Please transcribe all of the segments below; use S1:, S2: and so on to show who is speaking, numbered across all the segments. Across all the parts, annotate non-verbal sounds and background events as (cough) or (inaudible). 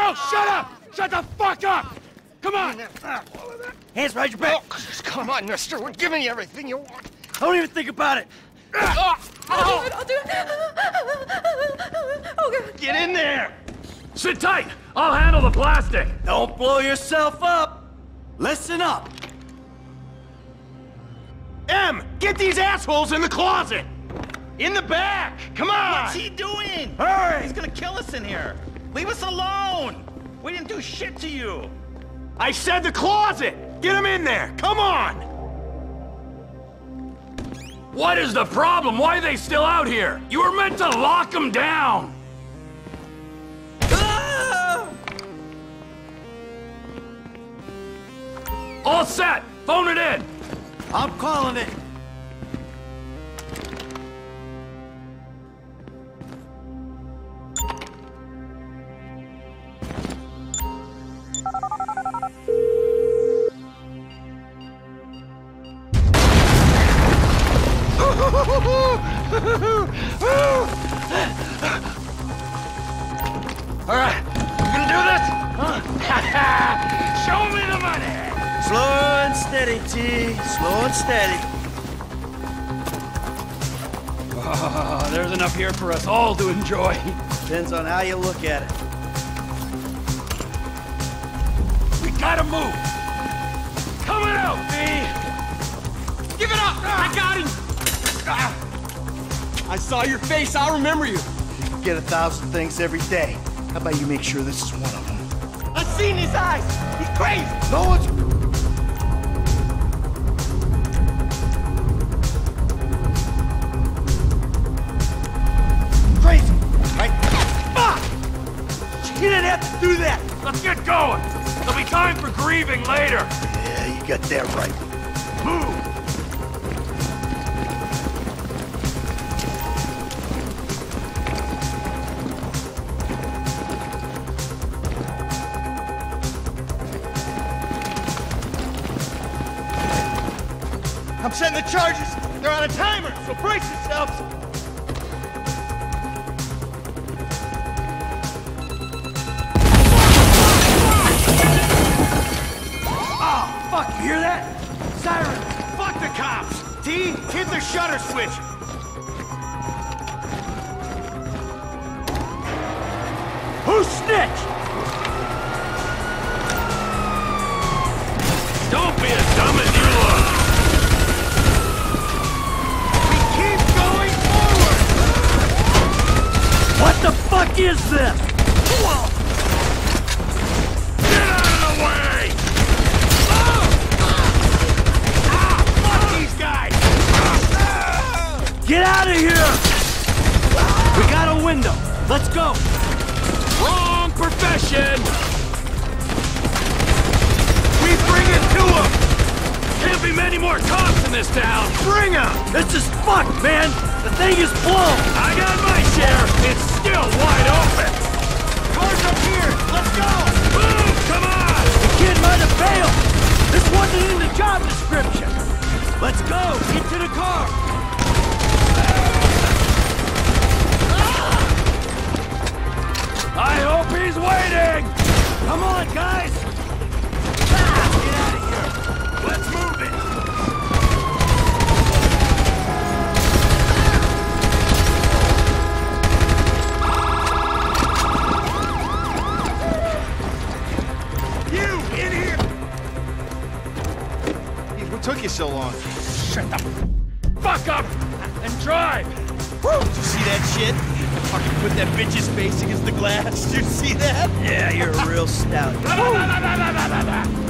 S1: Go! Shut up! Shut the fuck up! Come on!
S2: Hands behind your back.
S3: Oh, come on, mister. We're giving you everything you want.
S2: Don't even think about it.
S3: Ah!
S4: I'll do it, I'll do it. Oh, God.
S3: Get in there!
S1: Sit tight! I'll handle the plastic!
S2: Don't blow yourself up. Listen up.
S1: M! Get these assholes in the closet! In the back! Come on!
S5: What's he doing?
S2: Hurry!
S5: He's gonna kill us in here. Leave us alone. We didn't do shit to you.
S1: I said the closet! Get them in there! Come on! What is the problem? Why are they still out here? You were meant to lock them down!
S2: Ah!
S1: All set! Phone it in!
S2: I'm calling it. Slow and steady, T. Slow and steady.
S1: Oh, there's enough here for us all to enjoy.
S2: Depends on how you look at it.
S1: We gotta move! Coming out, B! Give it up! I got him! Ah. I saw your face, I'll remember you.
S2: You get a thousand things every day. How about you make sure this is one of them?
S1: I've seen his eyes! He's crazy!
S2: No one's... You didn't have to do that!
S1: Let's get going! There'll be time for grieving later!
S2: Yeah, you got that right.
S1: Move!
S5: I'm setting the charges. They're on a timer, so brace yourselves.
S2: You hear that? Siren!
S1: Fuck the cops! T, hit the shutter switch!
S2: Who snitched?
S1: Don't be as dumb as you look! We keep going forward!
S2: What the fuck is this?
S1: Get out of the way! Ah! Ah, fuck these guys!
S2: Get out of here! We got a window. Let's go.
S1: Wrong profession! We bring it to them! Can't be many more cops in this town! Bring them!
S2: This is fucked, man. The thing is blown.
S1: I got my share! It's still wide open!
S5: Cars up here. Let's go.
S1: Move! Come on!
S2: The kid might have failed. This wasn't in the job description. Let's go. Get to the car.
S1: He's waiting!
S2: Come on, guys.
S1: Get out of here! Let's move it!
S5: You in. What took you so long?
S1: Shut the fuck up and drive!
S5: Did you see that shit? Fucking put that bitch's face against the glass. (laughs) Did you see that?
S2: Yeah, you're a real stout. (laughs)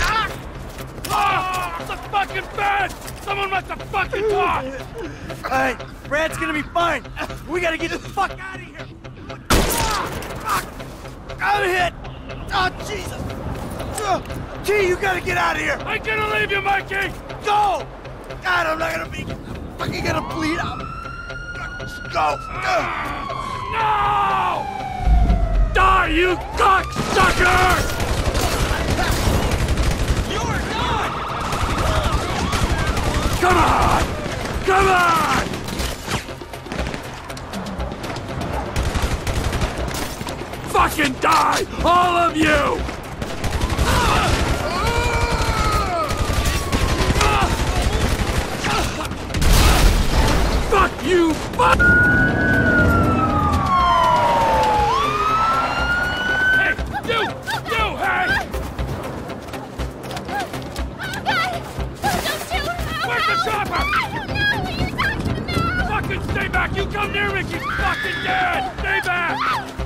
S1: It's a fucking bed! Someone must have fucking talked!
S2: Alright, Brad's gonna be fine. We gotta get the fuck out of here. Fuck. I'm hit. Oh, Jesus. T, you gotta get out of here.
S1: I'm gonna leave you, Mikey!
S2: Go! God, I'm not gonna be fucking gonna bleed out. Let's go. Uh,
S1: No! Die, you cocksucker!
S2: die! All
S1: of you! Fuck you! Fuck! Hey! You! You! Hey! Don't! Where's the chopper? I don't know! You Fucking stay back! You come near me! She's fucking dead! Stay back!